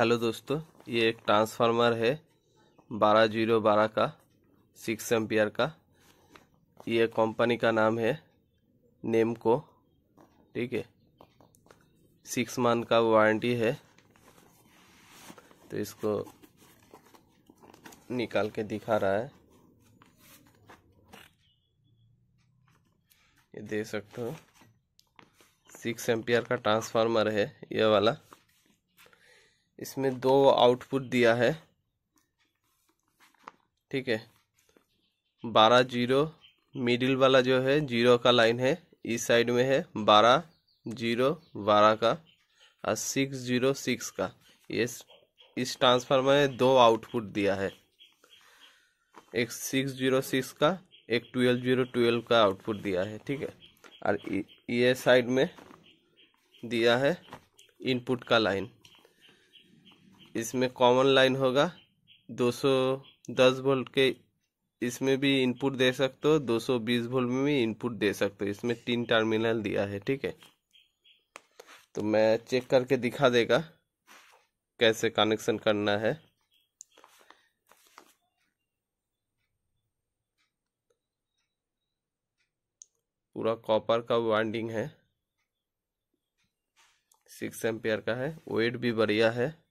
Hello दोस्तों, ये एक ट्रांसफार्मर है, बारह ज़ीरो बारह का, सिक्स एम्पियर का। ये कंपनी का नाम है नेमको, ठीक है? सिक्स मंथ का वारंटी है तो इसको निकाल के दिखा रहा है। ये देख सकते हो, सिक्स एम्पियर का ट्रांसफार्मर है, ये वाला। इसमें दो आउटपुट दिया है। ठीक है। बारह ज़ीरो, मिडिल वाला जो है, ज़ीरो का लाइन है, इस साइड में है, बारह ज़ीरो, बारह का, और सिक्स ज़ीरो, सिक्स का। ये इस ट्रांसफार्मर में दो आउटपुट दिया है। एक सिक्स ज़ीरो, सिक्स का, एक ट्वेल्व ज़ीरो, ट्वेल्व का आउटपुट दिया है। ठीक है। और ये साइड में दिया है इनपुट का लाइन। इसमें कॉमन लाइन होगा। 210 वोल्ट के इसमें भी इनपुट दे सकते हो 220 वोल्ट में भी इनपुट दे सकते हो। इसमें तीन टर्मिनल दिया है, ठीक है? तो मैं चेक करके दिखा देगा कैसे कनेक्शन करना है। पूरा कॉपर का वाइंडिंग है। सिक्स एम्पियर का है। वेट भी बढ़िया है।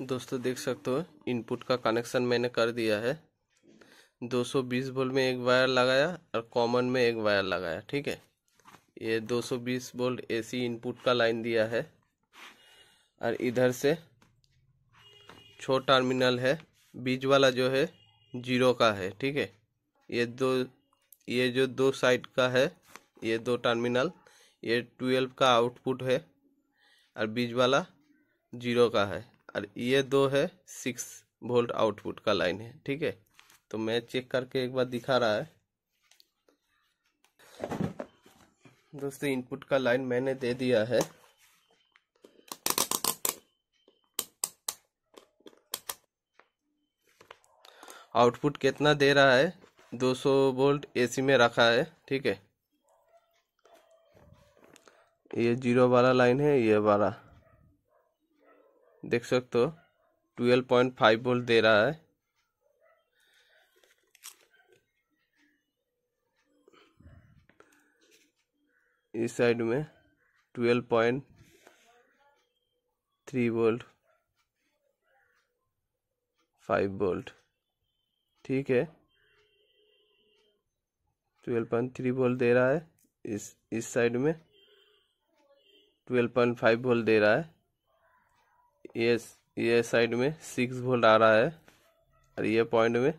दोस्तों, देख सकते हो इनपुट का कनेक्शन मैंने कर दिया है। 220 वोल्ट में एक वायर लगाया और कॉमन में एक वायर लगाया, ठीक है? ये 220 वोल्ट एसी इनपुट का लाइन दिया है। और इधर से छोट टर्मिनल है, बीच वाला जो है ज़ीरो का है, ठीक है? ये दो, ये जो दो साइड का है, ये दो टर्मिनल ये ट्वेल्व का आउटपुट है और बीच वाला ज़ीरो का है। और ये दो है सिक्स वोल्ट आउटपुट का लाइन है, ठीक है? तो मैं चेक करके एक बार दिखा रहा है। दोस्तों इनपुट का लाइन मैंने दे दिया है। आउटपुट कितना दे रहा है? 200 वोल्ट एसी में रखा है, ठीक है? ये ज़ीरो वाला लाइन है, ये वाला। देख सकते हो ट्वेल्व पॉइंट फाइव वोल्ट दे रहा है। इस साइड में twelve point three volt five volt ठीक है? ट्वेल्व पॉइंट थ्री वोल्ट दे रहा है। इस इस साइड में ट्वेल्व पॉइंट फाइव वोल्ट दे रहा है। ये ये साइड में सिक्स वोल्ट आ रहा है और ये पॉइंट में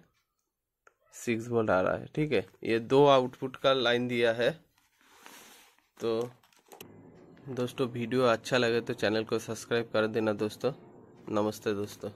सिक्स वोल्ट आ रहा है, ठीक है? ये दो आउटपुट का लाइन दिया है। तो दोस्तों, वीडियो अच्छा लगे तो चैनल को सब्सक्राइब कर देना दोस्तों। नमस्ते दोस्तों।